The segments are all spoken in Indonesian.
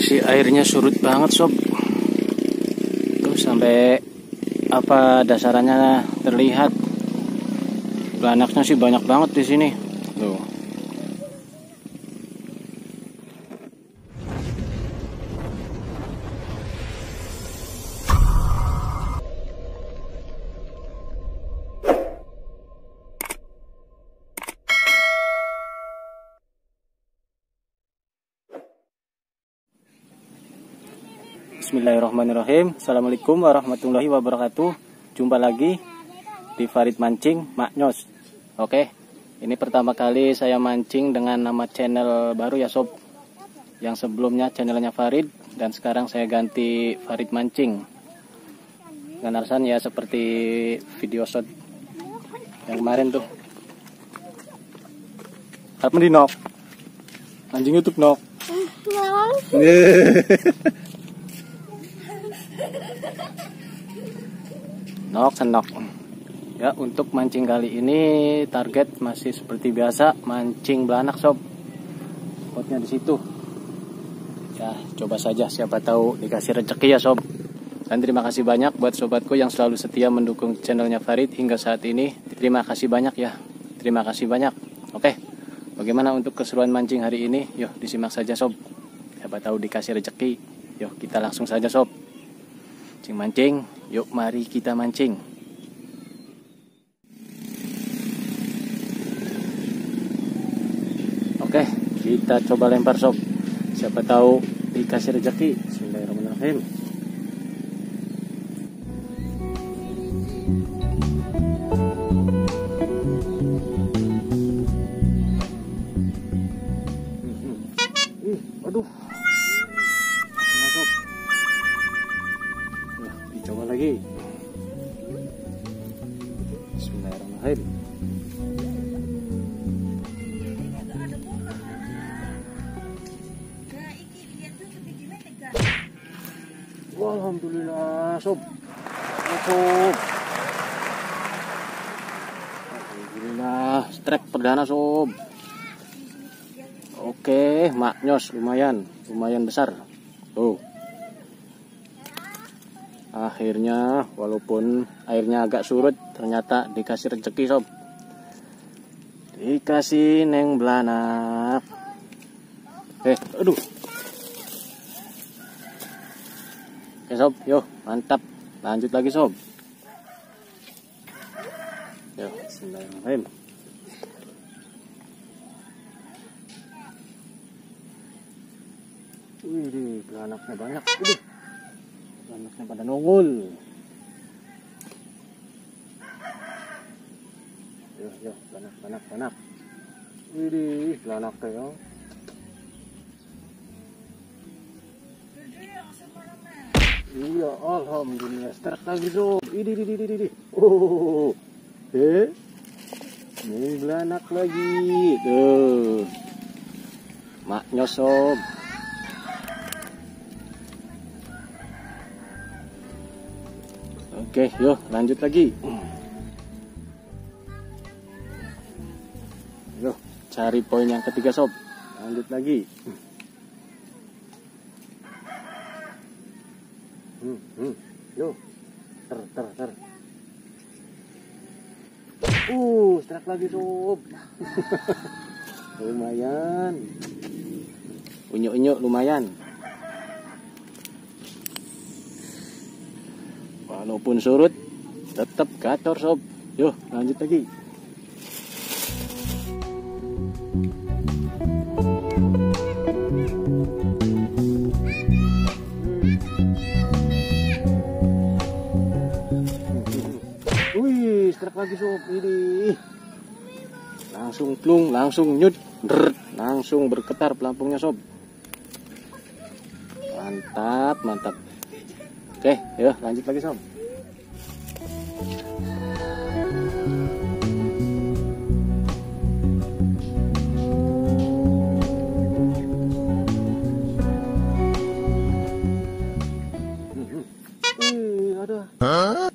kondisi airnya surut banget sob. Tuh sampai apa dasarannya terlihat. Belanaknya sih banyak banget di sini Bismillahirrahmanirrahim. Assalamualaikum warahmatullahi wabarakatuh. Jumpa lagi di Farid Mancing Maknyos Oke Ini pertama kali saya mancing dengan nama channel baru ya sob. Yang sebelumnya channelnya Farid Dan sekarang saya ganti Farid Mancing. Dengan alasan ya seperti video shot Yang kemarin tuh. Apa? Di nok. Anjing YouTube nok Nok senok. Ya, untuk mancing kali ini target masih seperti biasa, mancing belanak sob. Spotnya di situ. Ya, coba saja siapa tahu dikasih rezeki ya sob. Dan terima kasih banyak buat sobatku yang selalu setia mendukung channelnya Farid hingga saat ini. Terima kasih banyak ya. Terima kasih banyak. Oke. Bagaimana untuk keseruan mancing hari ini? Yuk disimak saja sob. Siapa tahu dikasih rezeki. Yuk kita langsung saja sob. Mancing-mancing, yuk mari kita mancing. Oke, kita coba lempar sob. Siapa tahu dikasih rezeki. Bismillahirrahmanirrahim. Alhamdulillah, sob. Sob. Alhamdulillah, strike perdana sob. Oke, maknyos lumayan, lumayan besar. Tuh. Akhirnya, walaupun airnya agak surut, ternyata dikasih rezeki sob. Dikasih neng belanak. Eh, aduh. Oke sob, yuk mantap. Lanjut lagi sob. Yuk, bismillahirrahmanirrahim. Wih, belanaknya banyak. Udah. Belanaknya pada nongol. Yuk, yuk, belanak, belanak, belanak. Wih, belanak teh ya. Iya, alhamdulillah. Start lagi sob. Ini, ini, ini, ini. Oh, eh, ini belanak lagi. Tuh, maknya sob. Oke, yuk lanjut lagi. Yuk, cari poin yang ketiga sob. Lanjut lagi. Hmm. Ter, ter, ter. Uh, strike lagi sob. lumayan. Unyuk-unyuk lumayan. Walaupun surut, tetap gacor sob. Yuk, lanjut lagi. Lagi sob. Ini. Langsung plung, langsung nyut. Drrrt, langsung bergetar pelampungnya sob. Mantap, mantap. Oke, yuk lanjut lagi sob. Wih,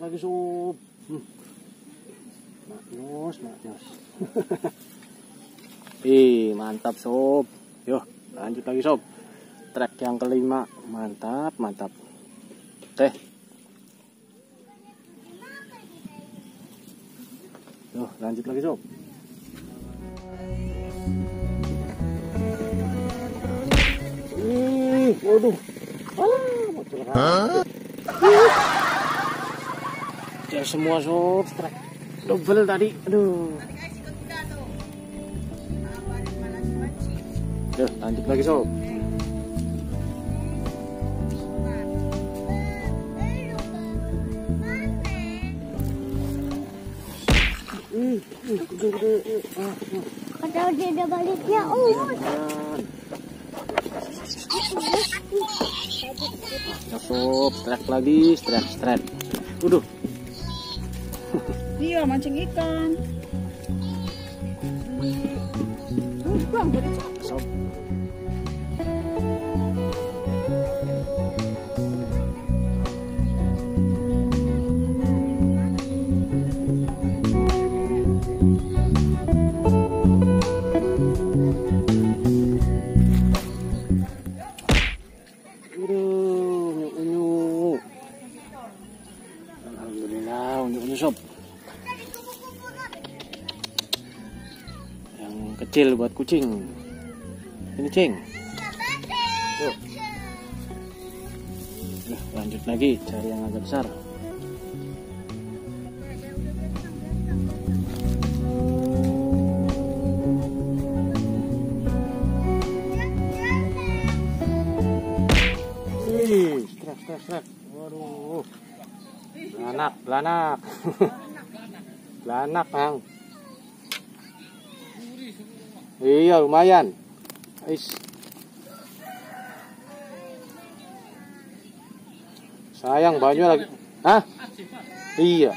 ada. Aduh. Hmm. Maknyus, maknyus. Ih, mantap sob. Yo, lanjut lagi sob. Trek yang kelima, mantap, mantap. Oke. Yo, lanjut lagi sob. Ih, waduh. Ah, bocor Ya semua sob, strike double tadi. Aduh. Yo, lanjut lagi sob. Kalau dia udah oh. Ya strike lagi, strike, strike. Waduh, Iya, mancing ikan. Uh, bang, dari kecil buat kucing. Ini cing. Lanjut lagi cari yang agak besar. Strek, strek, strek. Waduh. Belanak, belanak. belanak, Bang. Iya, lumayan. Is. Sayang banyak lagi. Hah? Iya.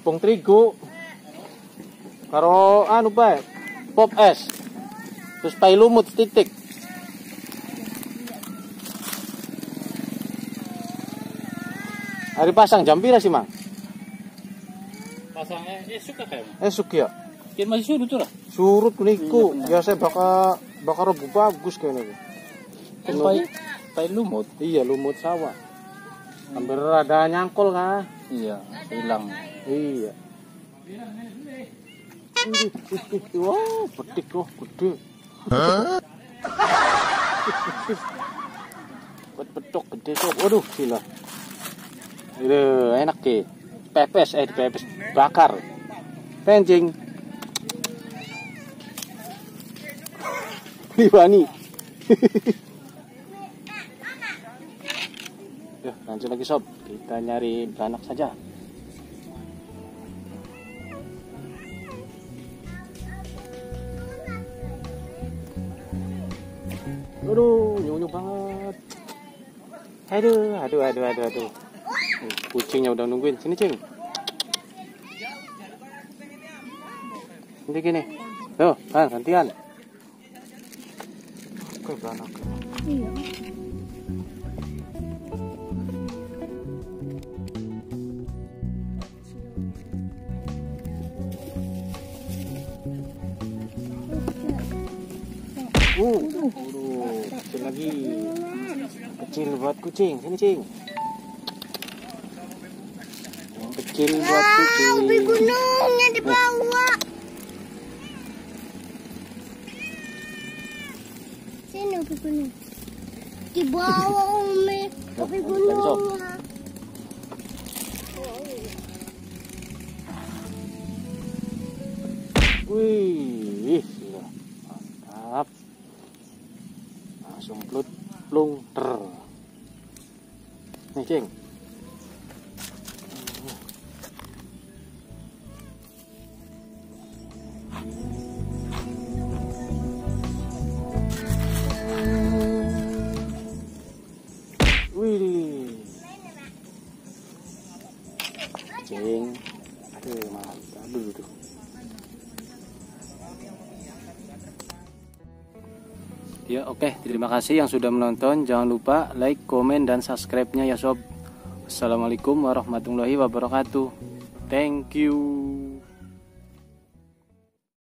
Tepung terigu. Karo anu bae. Pop es. Terus pai lumut titik. Hari pasang jam pira sih, Mang? pasangnya eh suka kayak Esuk ya. Kan masih suruh tuh lah Surut niku. Ya saya bakal bakal rebu bagus kayaknya. kan pai pai lumut Iya, lumut sawah. Hampir rada nyangkol kah? iya hilang Iya. Wow, petik loh, gede. Buat petok gede sob. Waduh, gila. Ini enak ke. Pepes, eh pepes bakar. Pencing. Diwani. Ya, lanjut lagi sob. Kita nyari beranak saja. Aduh, nyunyu banget. Aduh, aduh, aduh, aduh, aduh. Uh, Kucingnya udah nungguin. Sini, Cing. Nanti gini. Tuh, kan, gantian. Kecil lagi. Kecil buat kucing. Sini, Cing. Kecil buat kucing. Ubi gunungnya di bawah. Sini ubi gunung. Umi. Gunung. Wih, gila. mantap. Langsung plut plung ter. Nih, Cing. Aduh, mantap dulu tuh. Ya oke, terima kasih yang sudah menonton. Jangan lupa like, komen, dan subscribe-nya ya sob. Assalamualaikum warahmatullahi wabarakatuh. Thank you.